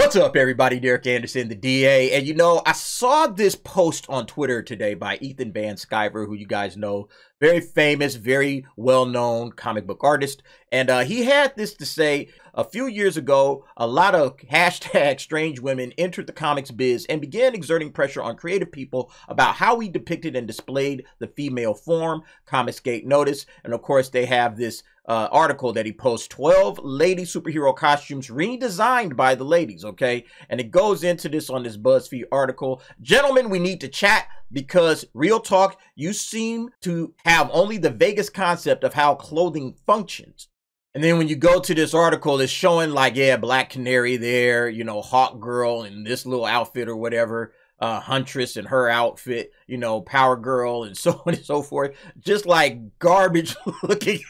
What's up, everybody? Derek Anderson, the DA. And you know, I saw this post on Twitter today by Ethan Van Sciver, who you guys know, very famous, very well known comic book artist. And uh, he had this to say a few years ago a lot of hashtag strange women entered the comics biz and began exerting pressure on creative people about how we depicted and displayed the female form. Comicsgate notice. And of course, they have this uh, article that he posts 12 lady superhero costumes redesigned by the ladies, okay? And it goes into this on this BuzzFeed article. Gentlemen, we need to chat because real talk, you seem to have only the vaguest concept of how clothing functions. And then when you go to this article, it's showing like, yeah, Black Canary there, you know, Hawkgirl in this little outfit or whatever, uh, Huntress and her outfit, you know, Power Girl and so on and so forth. Just like garbage looking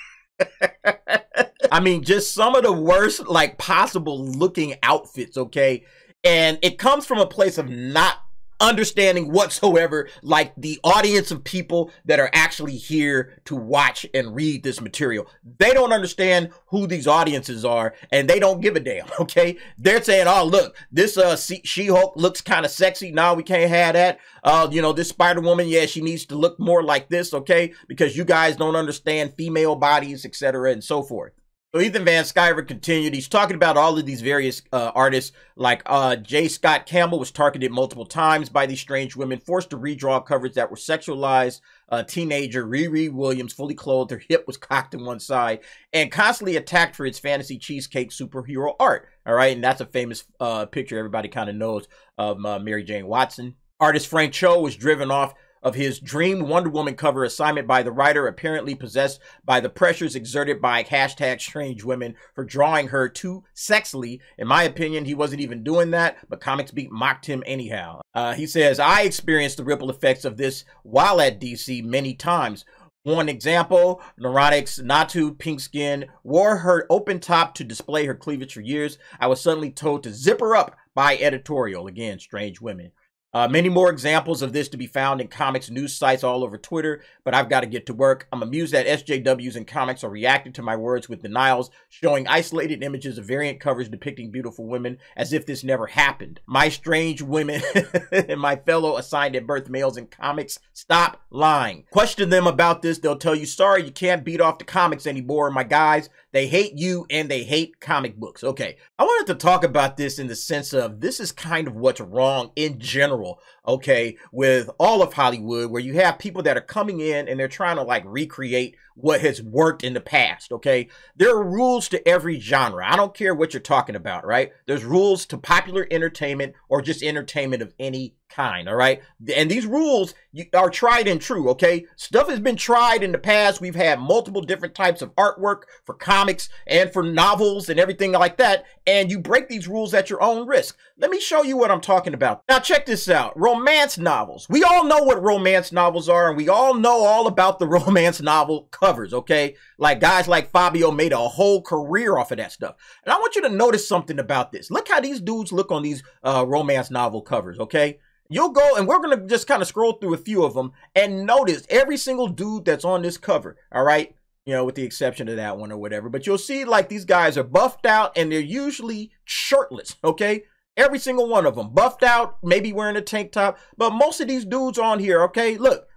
I mean, just some of the worst, like possible looking outfits, okay? And it comes from a place of not understanding whatsoever like the audience of people that are actually here to watch and read this material. They don't understand who these audiences are and they don't give a damn, okay? They're saying, "Oh, look, this uh She-Hulk looks kind of sexy. Now we can't have that. Uh, you know, this Spider-Woman, yeah, she needs to look more like this, okay? Because you guys don't understand female bodies, etc. and so forth." So Ethan Van Sciver continued. He's talking about all of these various uh, artists, like uh, J. Scott Campbell was targeted multiple times by these strange women, forced to redraw covers that were sexualized. Uh, teenager Riri Williams, fully clothed, her hip was cocked to one side, and constantly attacked for its fantasy cheesecake superhero art. All right, and that's a famous uh, picture everybody kind of knows of uh, Mary Jane Watson. Artist Frank Cho was driven off of his dream Wonder Woman cover assignment by the writer, apparently possessed by the pressures exerted by hashtag strange women for drawing her too sexily. In my opinion, he wasn't even doing that, but Comics Beat mocked him anyhow. Uh, he says, I experienced the ripple effects of this while at DC many times. One example, Neurotics Natu Pink Skin wore her open top to display her cleavage for years. I was suddenly told to zip her up by editorial. Again, strange women. Uh, many more examples of this to be found in comics news sites all over Twitter, but I've got to get to work. I'm amused that SJWs and comics are reacting to my words with denials, showing isolated images of variant covers depicting beautiful women as if this never happened. My strange women and my fellow assigned at birth males in comics, stop lying. Question them about this, they'll tell you, sorry, you can't beat off the comics anymore, my guys. They hate you and they hate comic books. Okay, I wanted to talk about this in the sense of this is kind of what's wrong in general, okay, with all of Hollywood, where you have people that are coming in and they're trying to like recreate what has worked in the past, okay? There are rules to every genre. I don't care what you're talking about, right? There's rules to popular entertainment or just entertainment of any kind, all right? And these rules are tried and true, okay? Stuff has been tried in the past. We've had multiple different types of artwork for comics and for novels and everything like that, and you break these rules at your own risk. Let me show you what I'm talking about. Now, check this out. Romance novels. We all know what romance novels are, and we all know all about the romance novel covers, okay? Like guys like Fabio made a whole career off of that stuff. And I want you to notice something about this. Look how these dudes look on these uh, romance novel covers, okay? You'll go and we're going to just kind of scroll through a few of them and notice every single dude that's on this cover, all right? You know, with the exception of that one or whatever. But you'll see like these guys are buffed out and they're usually shirtless, okay? Every single one of them buffed out, maybe wearing a tank top. But most of these dudes on here, okay, look,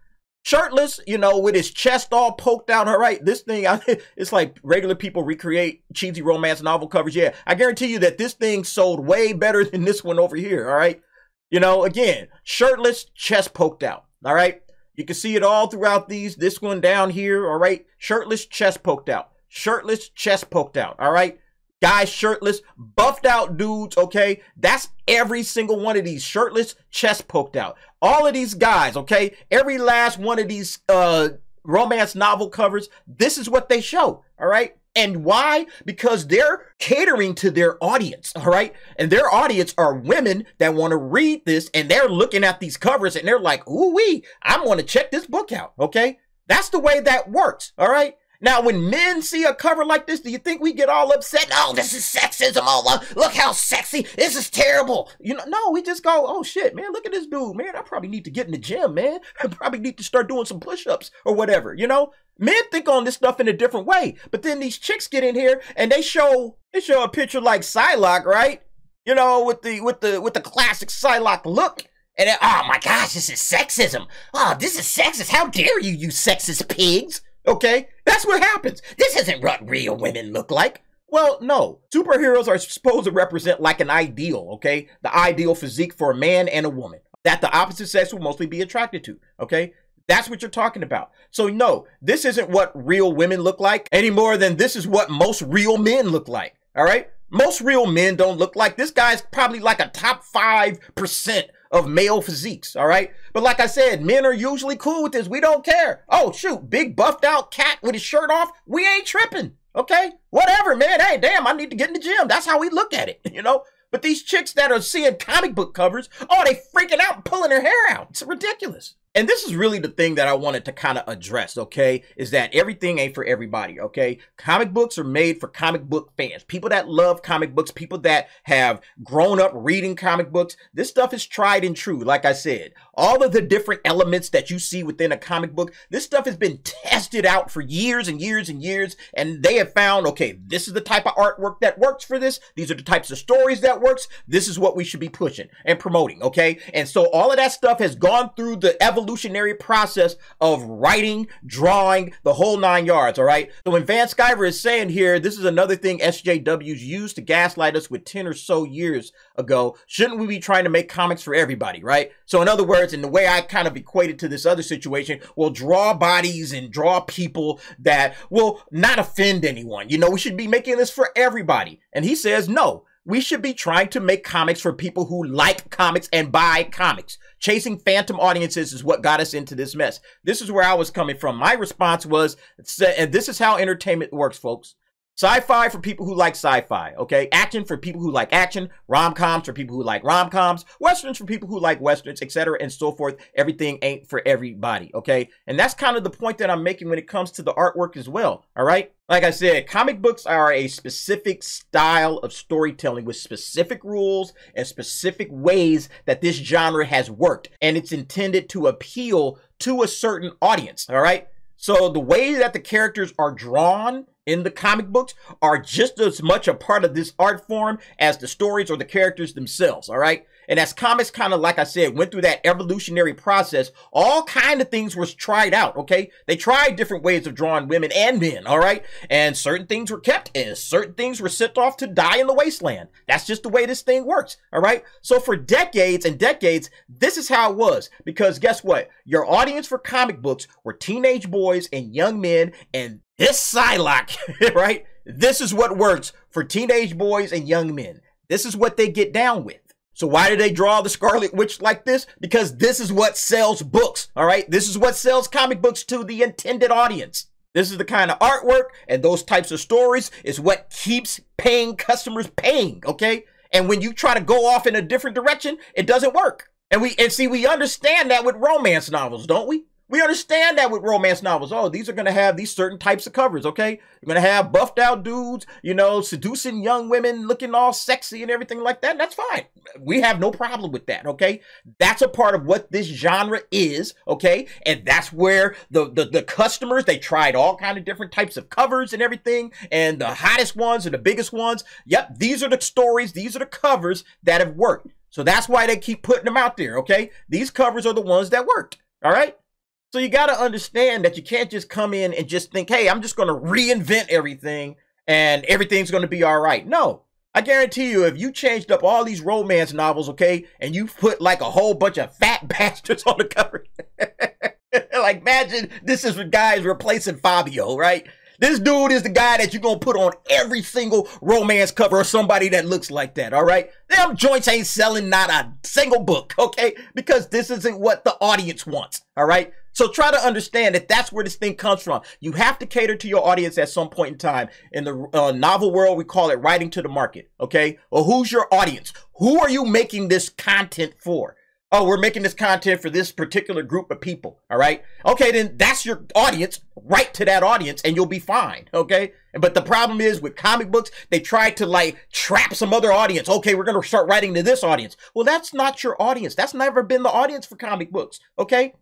shirtless, you know, with his chest all poked out. All right, this thing, it's like regular people recreate cheesy romance novel covers. Yeah, I guarantee you that this thing sold way better than this one over here. All right. You know, again, shirtless, chest poked out. All right. You can see it all throughout these. This one down here. All right. Shirtless, chest poked out. Shirtless, chest poked out. All right. Guys shirtless, buffed out dudes, okay? That's every single one of these shirtless, chest poked out. All of these guys, okay? Every last one of these uh romance novel covers, this is what they show, all right? And why? Because they're catering to their audience, all right? And their audience are women that want to read this and they're looking at these covers and they're like, ooh wee, I'm going to check this book out, okay? That's the way that works, all right? Now, when men see a cover like this, do you think we get all upset? No, this is sexism. Oh, look how sexy. This is terrible. You know, no, we just go, oh shit, man, look at this dude, man. I probably need to get in the gym, man. I probably need to start doing some push-ups or whatever, you know? Men think on this stuff in a different way. But then these chicks get in here and they show they show a picture like Psylocke, right? you know, with the with the with the classic Psylocke look. And then, oh my gosh, this is sexism. Oh, this is sexist. How dare you, you sexist pigs? Okay, that's what happens. This isn't what real women look like. Well, no. Superheroes are supposed to represent like an ideal, okay? The ideal physique for a man and a woman that the opposite sex will mostly be attracted to, okay? That's what you're talking about. So, no, this isn't what real women look like any more than this is what most real men look like, all right? Most real men don't look like this guy's probably like a top 5% of male physiques, all right? But like I said, men are usually cool with this. We don't care. Oh, shoot, big buffed out cat with his shirt off. We ain't tripping, okay? Whatever, man. Hey, damn, I need to get in the gym. That's how we look at it, you know? But these chicks that are seeing comic book covers, oh, they freaking out and pulling their hair out. It's ridiculous. And this is really the thing that I wanted to kind of address, okay? Is that everything ain't for everybody, okay? Comic books are made for comic book fans, people that love comic books, people that have grown up reading comic books. This stuff is tried and true, like I said. All of the different elements that you see within a comic book, this stuff has been tested out for years and years and years, and they have found, okay, this is the type of artwork that works for this. These are the types of stories that works. This is what we should be pushing and promoting, okay? And so all of that stuff has gone through the evolutionary process of writing, drawing, the whole nine yards, all right? So when Van Sciver is saying here, this is another thing SJWs used to gaslight us with 10 or so years ago, shouldn't we be trying to make comics for everybody, right? So in other words, in the way I kind of equated to this other situation, we'll draw bodies and draw people that will not offend anyone. You know, we should be making this for everybody. And he says, no, we should be trying to make comics for people who like comics and buy comics. Chasing phantom audiences is what got us into this mess. This is where I was coming from. My response was, and this is how entertainment works, folks. Sci-fi for people who like sci-fi, okay? Action for people who like action, rom-coms for people who like rom-coms, westerns for people who like westerns, etc. and so forth. Everything ain't for everybody, okay? And that's kind of the point that I'm making when it comes to the artwork as well, all right? Like I said, comic books are a specific style of storytelling with specific rules and specific ways that this genre has worked, and it's intended to appeal to a certain audience, all right? So the way that the characters are drawn in the comic books are just as much a part of this art form as the stories or the characters themselves, all right? And as comics kind of, like I said, went through that evolutionary process, all kind of things was tried out, okay? They tried different ways of drawing women and men, all right? And certain things were kept and certain things were sent off to die in the wasteland. That's just the way this thing works, all right? So for decades and decades, this is how it was. Because guess what? Your audience for comic books were teenage boys and young men and this Psylocke, right? This is what works for teenage boys and young men. This is what they get down with. So why do they draw the Scarlet Witch like this? Because this is what sells books, all right? This is what sells comic books to the intended audience. This is the kind of artwork and those types of stories is what keeps paying customers paying, okay? And when you try to go off in a different direction, it doesn't work. And we and see we understand that with romance novels, don't we? We understand that with romance novels. Oh, these are going to have these certain types of covers, okay? You're going to have buffed out dudes, you know, seducing young women looking all sexy and everything like that. that's fine. We have no problem with that, okay? That's a part of what this genre is, okay? And that's where the, the, the customers, they tried all kind of different types of covers and everything. And the hottest ones and the biggest ones, yep, these are the stories, these are the covers that have worked. So that's why they keep putting them out there, okay? These covers are the ones that worked, all right? So you got to understand that you can't just come in and just think, hey, I'm just going to reinvent everything and everything's going to be all right. No, I guarantee you, if you changed up all these romance novels, okay, and you put like a whole bunch of fat bastards on the cover, like imagine this is guys replacing Fabio, right? This dude is the guy that you're gonna put on every single romance cover or somebody that looks like that, all right? Them joints ain't selling not a single book, okay? Because this isn't what the audience wants, all right? So try to understand that that's where this thing comes from. You have to cater to your audience at some point in time. In the uh, novel world, we call it writing to the market. Okay. Well, who's your audience? Who are you making this content for? Oh, we're making this content for this particular group of people. All right. Okay. Then that's your audience. Write to that audience and you'll be fine. Okay. But the problem is with comic books, they try to like trap some other audience. Okay. We're going to start writing to this audience. Well, that's not your audience. That's never been the audience for comic books. Okay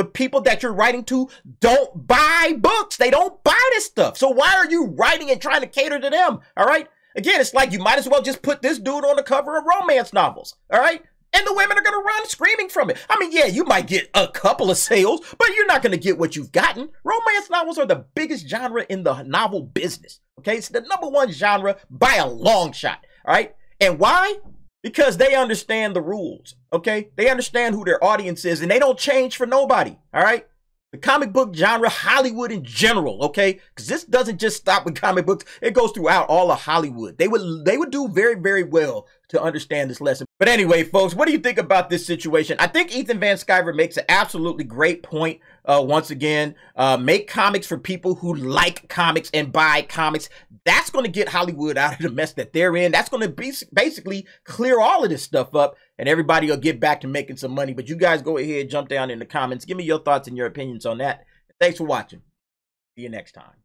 the people that you're writing to don't buy books. They don't buy this stuff. So why are you writing and trying to cater to them? All right. Again, it's like you might as well just put this dude on the cover of romance novels. All right. And the women are going to run screaming from it. I mean, yeah, you might get a couple of sales, but you're not going to get what you've gotten. Romance novels are the biggest genre in the novel business. Okay. It's the number one genre by a long shot. All right. And why? Because they understand the rules. Okay. They understand who their audience is and they don't change for nobody. All right the comic book genre, Hollywood in general, okay? Because this doesn't just stop with comic books; it goes throughout all of Hollywood. They would they would do very very well to understand this lesson. But anyway, folks, what do you think about this situation? I think Ethan Van Sciver makes an absolutely great point. Uh, once again, uh, make comics for people who like comics and buy comics. That's going to get Hollywood out of the mess that they're in. That's going to be basically clear all of this stuff up, and everybody will get back to making some money. But you guys go ahead, jump down in the comments, give me your thoughts and your opinions on that. Thanks for watching. See you next time.